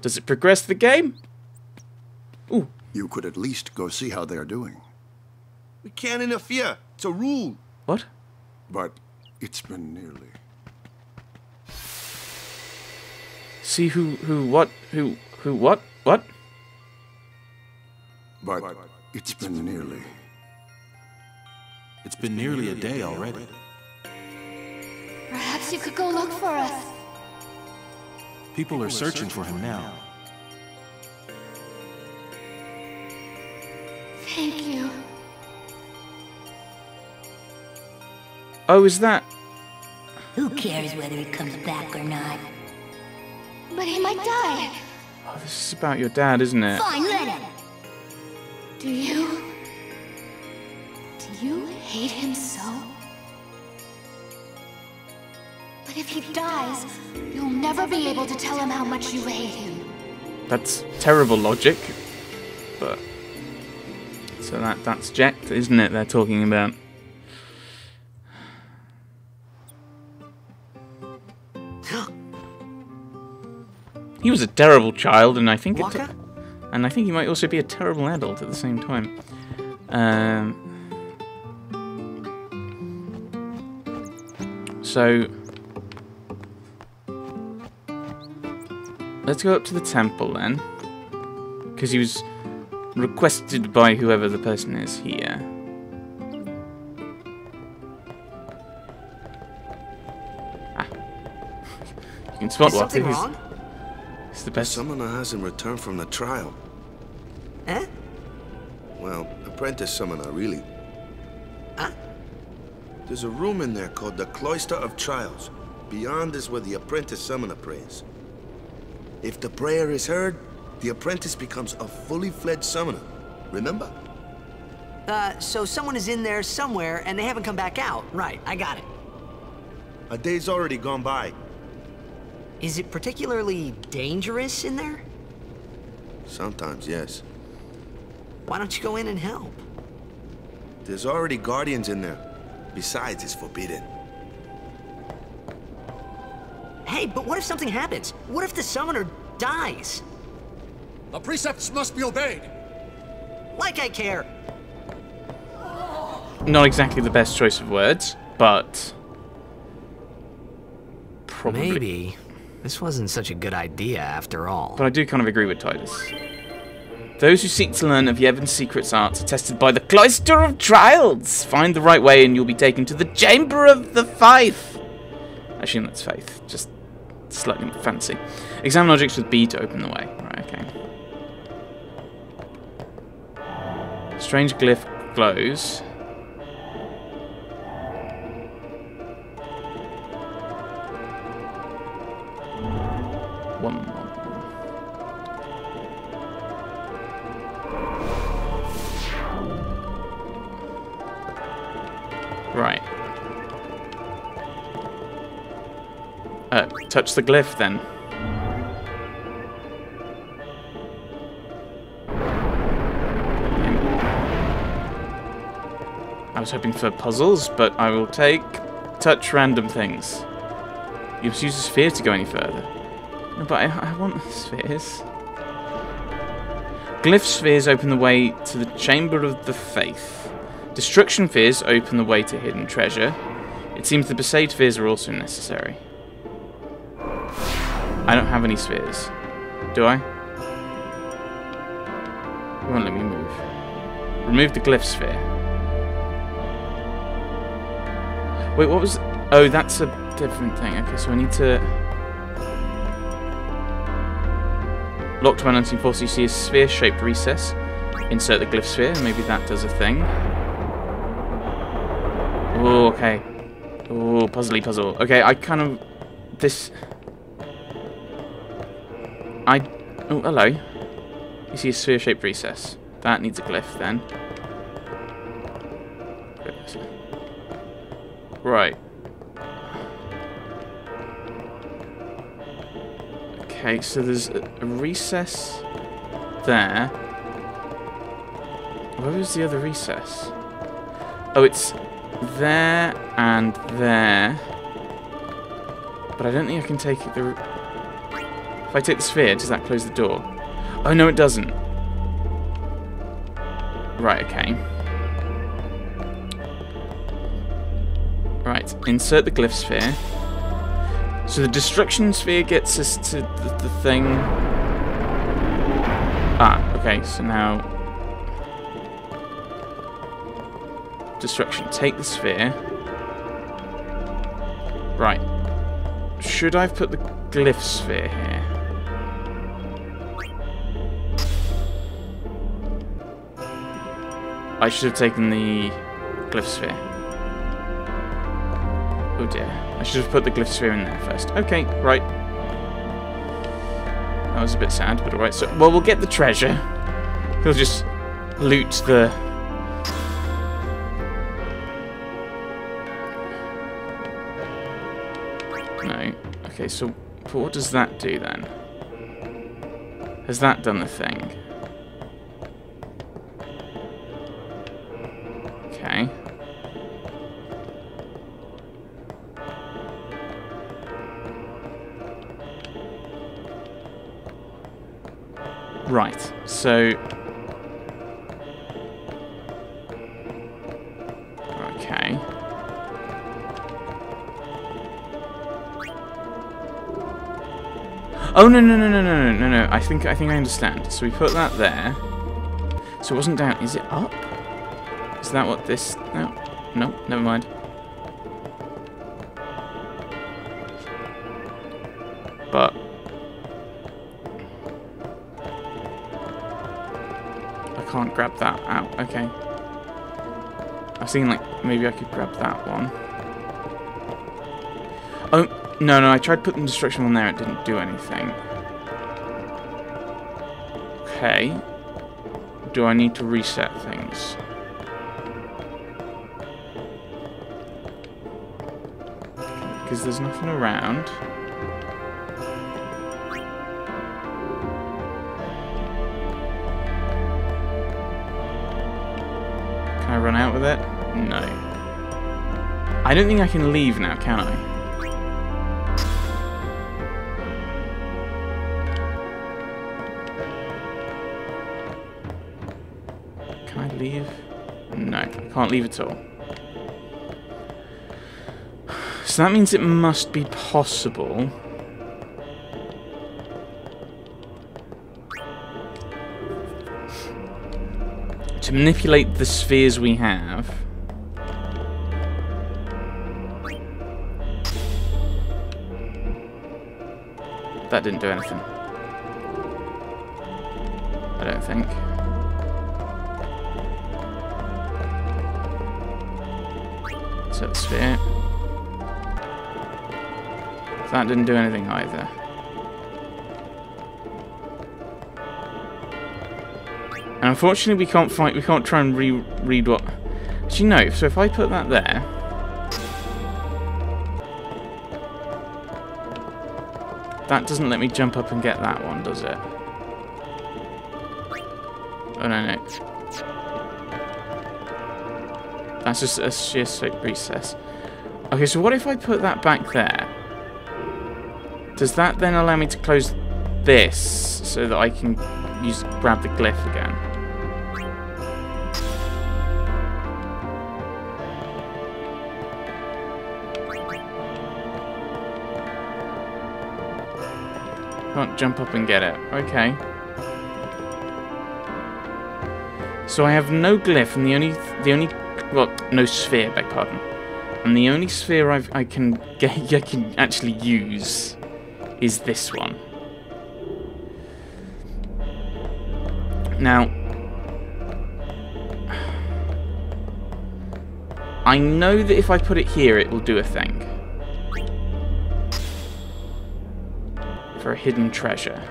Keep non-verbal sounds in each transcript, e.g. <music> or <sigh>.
Does it progress the game? Ooh. You could at least go see how they're doing. We can't interfere. It's a rule. What? But it's been nearly. See who, who, what, who, who, what, what? But it's been nearly. It's been nearly a day already. Perhaps you could go look for us. People are searching for him now. Thank you. Oh, is that? Who cares whether he comes back or not? But he might die. Oh, this is about your dad, isn't it? Fine, let him. Do you... Do you hate him so? If he dies, you'll never be able to tell him how much you hate him. That's terrible logic. But so that that's Jecht, isn't it? They're talking about. <gasps> he was a terrible child, and I think it. And I think he might also be a terrible adult at the same time. Um, so let's go up to the temple then, because he was requested by whoever the person is here. Ah. <laughs> you can spot what something he's, wrong? he's the The best. summoner hasn't returned from the trial. Eh? Well, apprentice summoner, really. Huh? There's a room in there called the Cloister of Trials. Beyond is where the apprentice summoner prays. If the prayer is heard, the apprentice becomes a fully fledged summoner. Remember? Uh, so someone is in there somewhere and they haven't come back out. Right, I got it. A day's already gone by. Is it particularly dangerous in there? Sometimes, yes. Why don't you go in and help? There's already guardians in there. Besides, it's forbidden. Hey, but what if something happens? What if the summoner dies? The precepts must be obeyed. Like I care. Not exactly the best choice of words, but probably. Maybe. This wasn't such a good idea after all. But I do kind of agree with Tidus. Those who seek to learn of Yevon's secrets arts are tested by the Cloister of Trials. Find the right way and you'll be taken to the Chamber of the Fayth. I assume that's faith, just slightly fancy. Examine objects with B to open the way. Right, okay. Strange glyph glows. One touch the glyph then. I was hoping for puzzles, but I will take touch random things. You must use a sphere to go any further. No, but I, I want spheres. Glyph spheres open the way to the Chamber of the Fayth. Destruction spheres open the way to hidden treasure. It seems the Besaid spheres are also necessary. I don't have any spheres. Do I? It won't let me move. Remove the glyph sphere. Wait, what was... Oh, that's a different thing. Okay, so I need to... Locked unseen force, you see a sphere-shaped recess. Insert the glyph sphere, maybe that does a thing. Oh, okay. Oh, puzzly puzzle. Okay, I kind of... This... I... Oh, hello. You see a sphere-shaped recess. That needs a glyph, then. Right. Okay, so there's a recess there. Where was the other recess? Oh, it's there and there. But I don't think I can take it the... If I take the sphere, does that close the door? Oh, no, it doesn't. Right, okay. Right, insert the glyph sphere. So the destruction sphere gets us to the, the thing. Ah, okay, so now... Destruction, take the sphere. Right. Should I have put the glyph sphere here? I should have taken the glyph sphere. Oh dear. I should have put the glyph sphere in there first. Okay, right. That was a bit sad, but alright. So, well, we'll get the treasure. We'll just loot the... No. Okay, so what does that do then? Has that done the thing? Right, so... Okay. Oh, no, no, no, no, no, no, no, I think, I think I understand. So we put that there. So it wasn't down. Is it up? Is that what this... No. No, never mind. Okay. I've seen, like maybe I could grab that one. Oh no no! I tried putting the destruction one there. It didn't do anything. Okay. Do I need to reset things? because there's nothing around. Don't think I can leave now, can I? Can I leave? No, I can't leave at all. So that means it must be possible. To manipulate the spheres we have. That didn't do anything. I don't think. Set the sphere. That didn't do anything either. And unfortunately we can't fight we can't try and re read what Actually no, so if I put that there That doesn't let me jump up and get that one, does it? Oh no no. That's just a sheer straight recess. Okay, so what if I put that back there? Does that then allow me to close this so that I can use grab the glyph again? Can't jump up and get it. Okay. So I have no glyph, and the only, the only, well, no sphere, beg pardon, and the only sphere I've, I can <laughs> get, I can actually use is this one. Now, I know that if I put it here, it will do a thing. For a hidden treasure.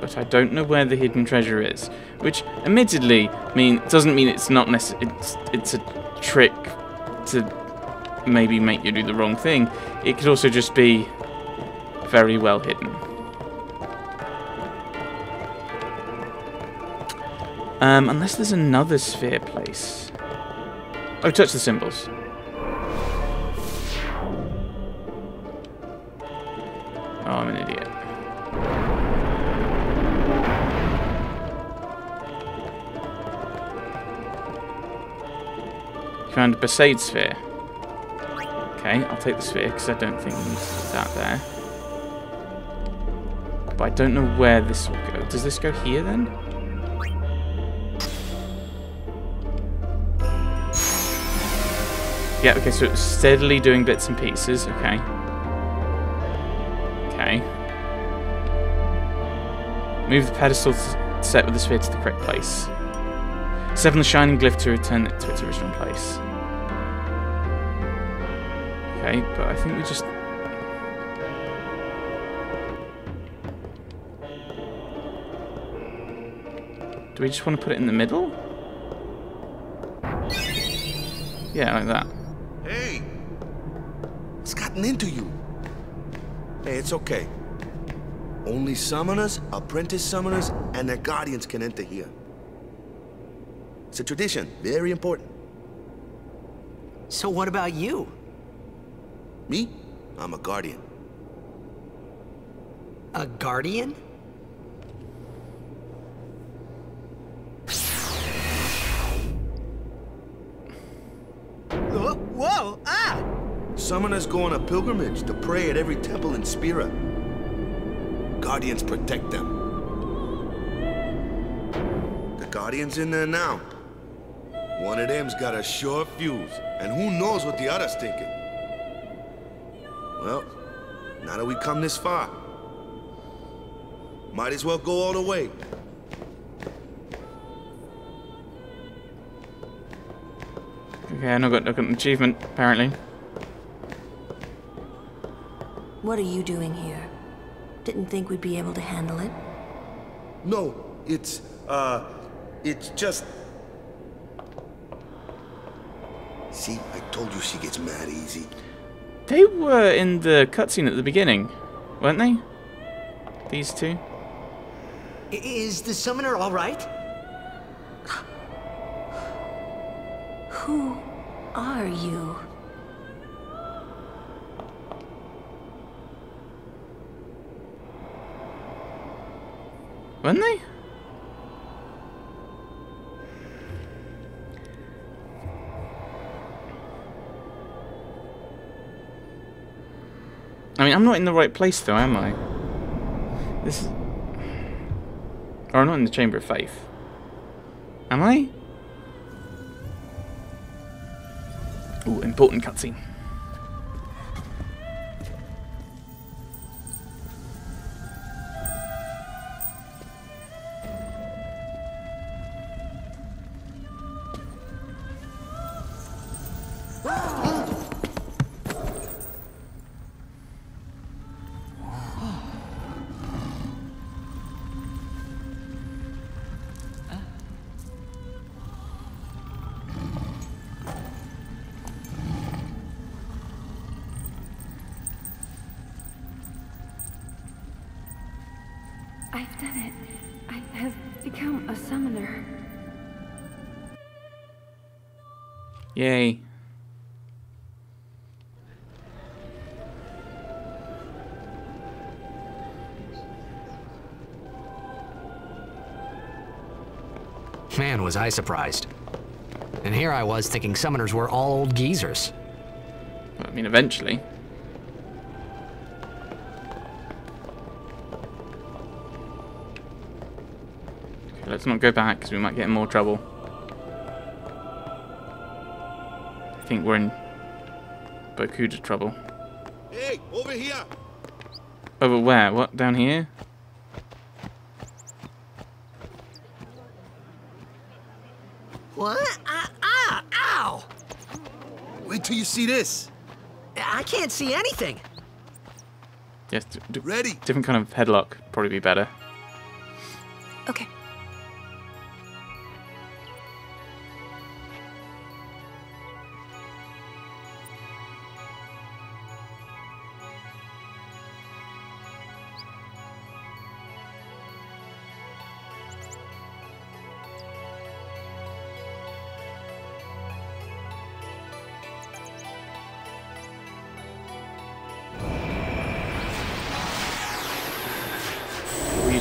But I don't know where the hidden treasure is. Which, admittedly, mean doesn't mean it's not necessarily... It's, it's a trick to maybe make you do the wrong thing. It could also just be very well hidden. Um, unless there's another sphere place. Oh, touch the symbols. A Besaid sphere. Okay, I'll take the sphere because I don't think we need that there. But I don't know where this will go. Does this go here then? Yeah, okay, so it's steadily doing bits and pieces. Okay. Okay. Move the pedestal set with the sphere to the correct place. Seven the shining glyph to return it to its original place. Okay, but I think we just... Do we just want to put it in the middle? Yeah, like that. Hey! It's gotten into you? Hey, it's okay. Only summoners, apprentice summoners, and their guardians can enter here. It's a tradition, very important. So what about you? Me? I'm a guardian. A guardian? Whoa, whoa, ah! Summoners go on a pilgrimage to pray at every temple in Spira. Guardians protect them. The Guardian's in there now. One of them's got a short fuse, and who knows what the other's thinking. Well, now that we come this far, might as well go all the way. Okay, I got, I got an achievement, apparently. What are you doing here? Didn't think we'd be able to handle it. No, it's, uh, it's just... See, I told you she gets mad easy. They were in the cutscene at the beginning, weren't they? These two? Is the summoner all right? Who are you? Weren't they? I mean, I'm not in the right place though, am I? This is... Or I'm not in the Chamber of Fayth. Am I? Ooh, important cutscene. I've done it. I have become a summoner. Yay. Man, was I surprised. And here I was thinking summoners were all old geezers. I mean, eventually. Let's not go back because we might get in more trouble. I think we're in Bokuda trouble. Hey, over here! Over where? What? Down here? What? Ah, ah, ow! Wait till you see this. I can't see anything. Yes. d- d- Ready? different kind of headlock probably be better. Okay.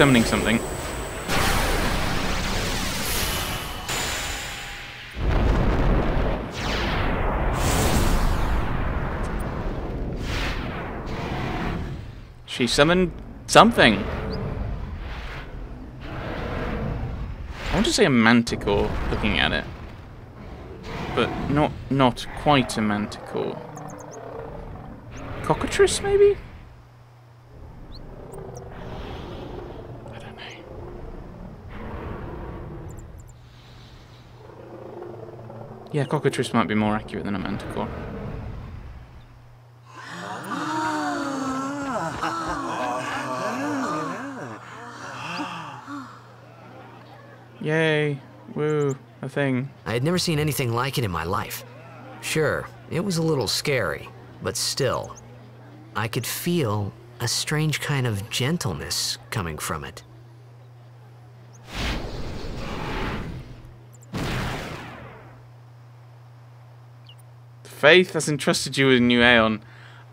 Summoning something. She summoned something. I want to say a manticore looking at it. But not not quite a manticore. Cockatrice maybe? I don't know. Yeah, cockatrice might be more accurate than a manticore. Yay. Woo. A thing. I had never seen anything like it in my life. Sure, it was a little scary, but still, I could feel a strange kind of gentleness coming from it. Fayth has entrusted you with a new Aeon.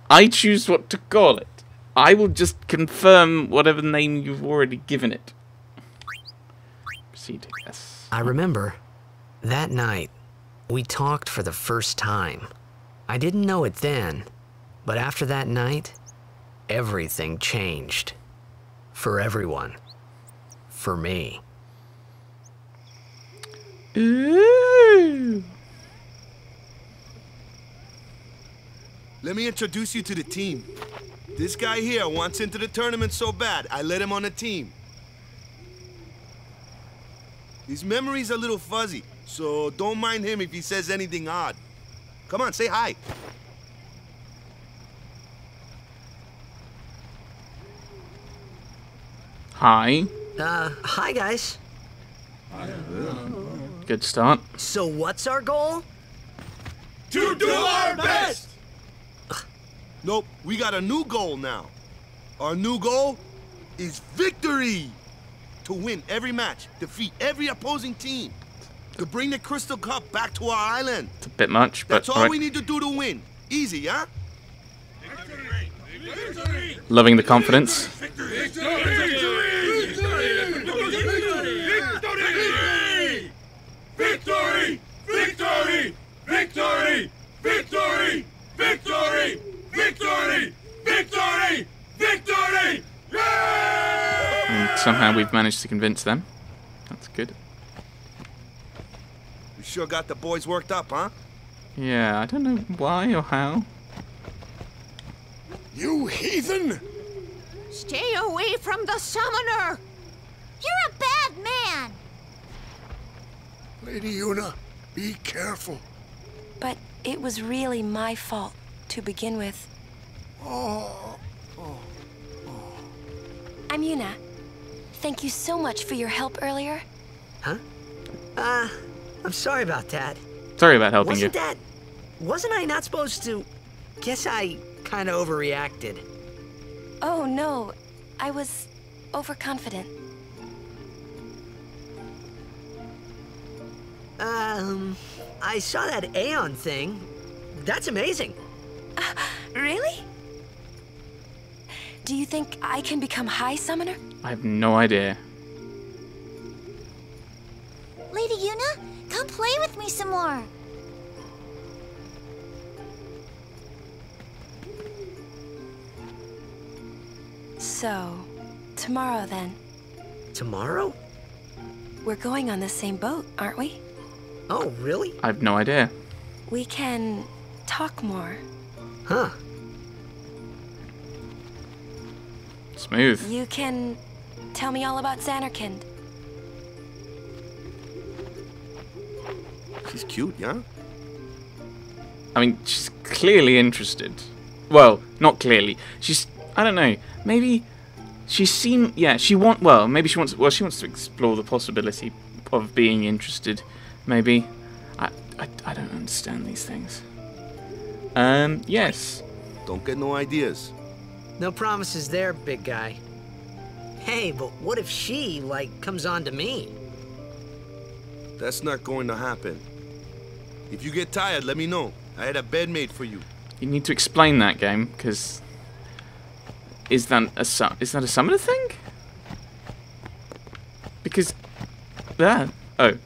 I choose what to call it. I will just confirm whatever name you've already given it. Proceed, yes. I remember that night we talked for the first time. I didn't know it then, but after that night, everything changed. For everyone. For me. Ooh. Let me introduce you to the team. This guy here wants into the tournament so bad, I let him on the team. His memory's a little fuzzy, so don't mind him if he says anything odd. Come on, say hi. Hi. Uh, hi guys. Good start. So what's our goal? To do our best! Nope, we got a new goal now. Our new goal is victory! To win every match, defeat every opposing team, to bring the Crystal Cup back to our island. It's a bit much, but That's all alright. we need to do to win. Easy, huh? Loving the confidence. Victory! Victory! Victory! Victory! Victory! Victory! Victory! Victory! And somehow we've managed to convince them. That's good. You sure got the boys worked up, huh? Yeah, I don't know why or how. You heathen! Stay away from the summoner! You're a bad man! Lady Yuna, be careful. But it was really my fault to begin with. Oh, oh. oh. I'm Yuna. Thank you so much for your help earlier. Huh? Uh, I'm sorry about that. Sorry about helping Wasn't you. that... Wasn't I not supposed to... Guess I kind of overreacted. Oh no, I was overconfident. Um, I saw that Aeon thing. That's amazing. Really? Do you think I can become High Summoner? I have no idea. Lady Yuna, come play with me some more. So, tomorrow then. Tomorrow? We're going on the same boat, aren't we? Oh, really? I have no idea. We can talk more. Huh. Smooth. You can tell me all about Zanarkand. She's cute, yeah? I mean, she's clearly interested. Well, not clearly. She's. I don't know. Maybe she seem. Yeah, she want. Well, maybe she wants. Well, she wants to explore the possibility of being interested. Maybe. I. I, I don't understand these things. Um. Yes. Don't get no ideas. No promises there, big guy. Hey, but what if she, like, comes on to me? That's not going to happen. If you get tired, let me know. I had a bed made for you. You need to explain that game because. Is that a su- is that a summoner thing? Because... That... Oh.